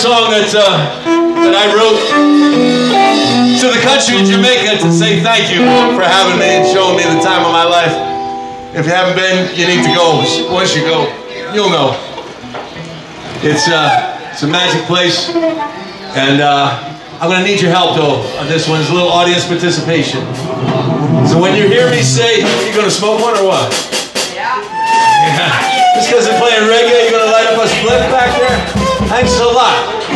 This is a song that, uh, that I wrote to the country of Jamaica to say thank you for having me and showing me the time of my life. If you haven't been, you need to go. Once you go, you'll know. It's, uh, it's a magic place, and uh, I'm gonna need your help though on this one. It's a little audience participation. So when you hear me say, you gonna smoke one or what? Yeah. Just because they're playing reggae, you're gonna light up a split back there? Thanks a lot.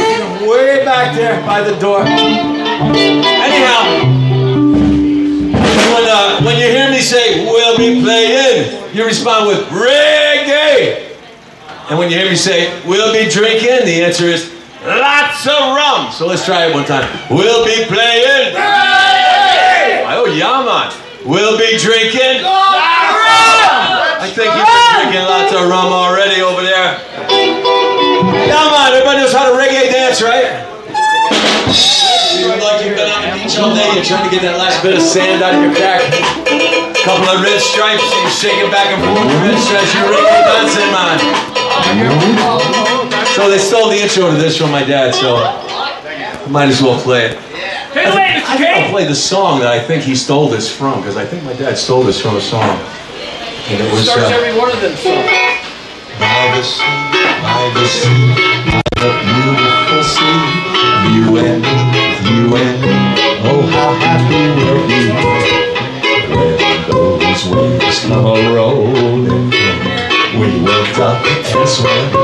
Way back there by the door. Anyhow, when, uh, when you hear me say, we'll be playing, you respond with reggae. And when you hear me say, we'll be drinking, the answer is lots of rum. So let's try it one time. We'll be playing. Reggae! Oh, yeah, man. We'll be drinking. I think you've been drinking lots of rum already over there. Come on, everybody knows how to reggae dance, right? You look like you've been on the beach all day. You're trying to get that last bit of sand out of your back. A Couple of red stripes, you're shaking back and forth. Red stripes, you're reggae dancing, man. So they stole the intro to this from my dad, so I might as well play it. Take it away, Mr. I think I'll play the song that I think he stole this from, because I think my dad stole this from a song. And it was Starts uh, every one of them songs by the sea, by the beautiful sea. You and, you and, oh how happy we'll be. When those waves come a-rolling, we will duck and swim.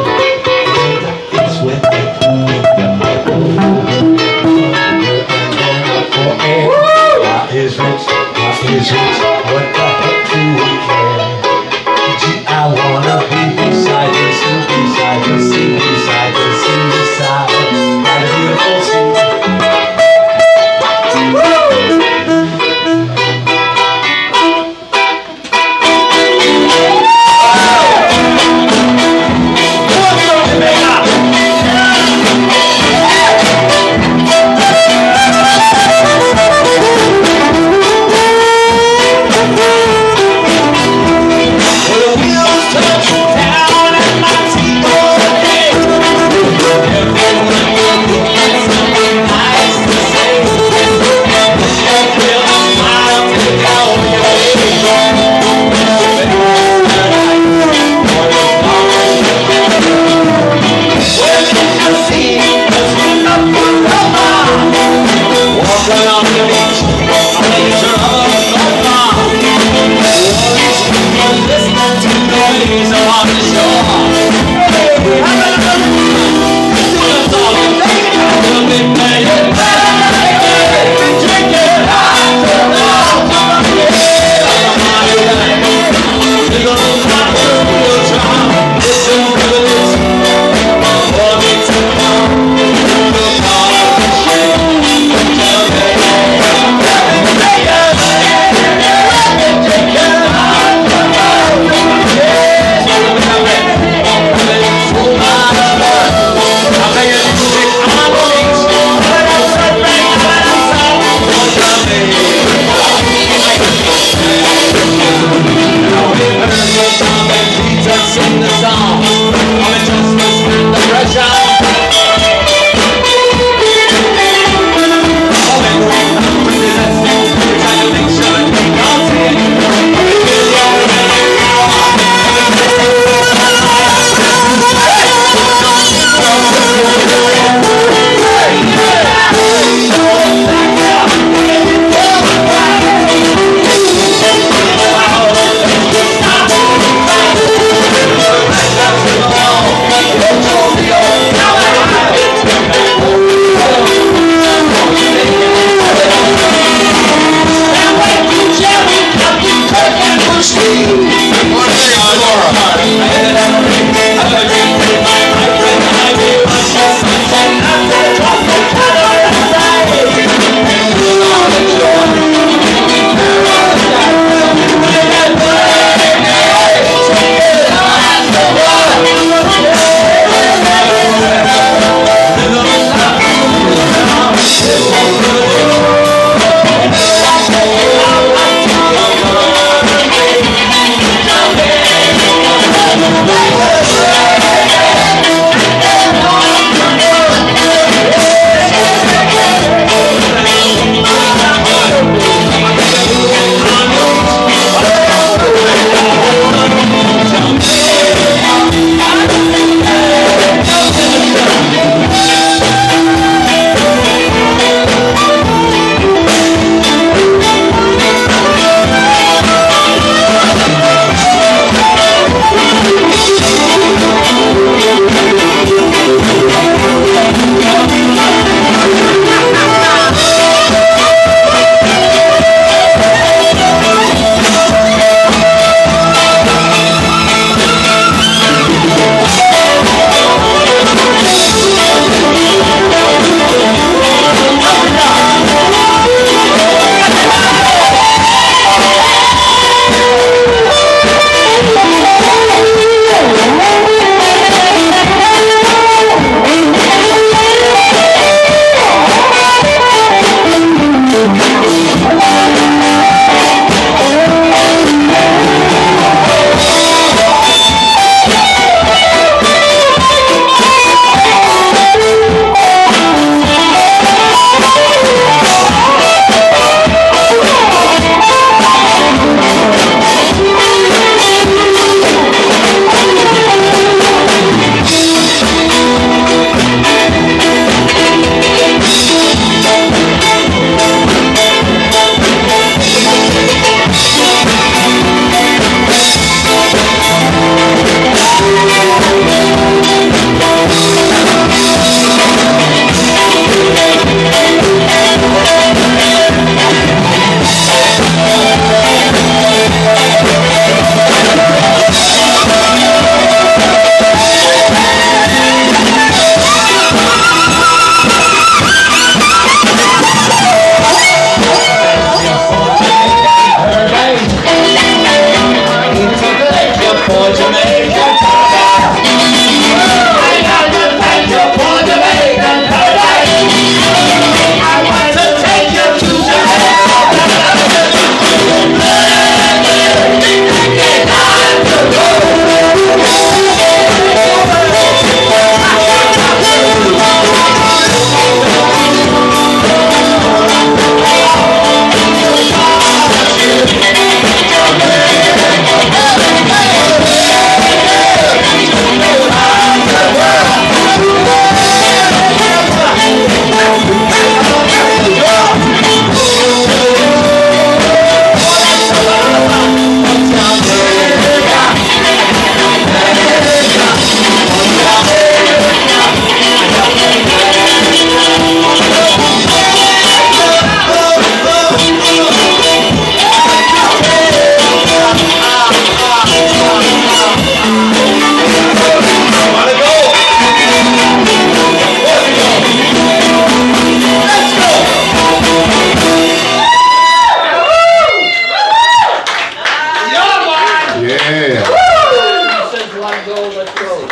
on, go, let's go.